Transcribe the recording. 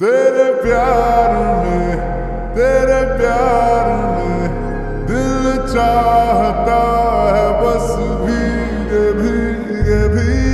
तेरे प्यार में तेरे प्यार में दिल चाहता है बस भीगे भीगे भीगे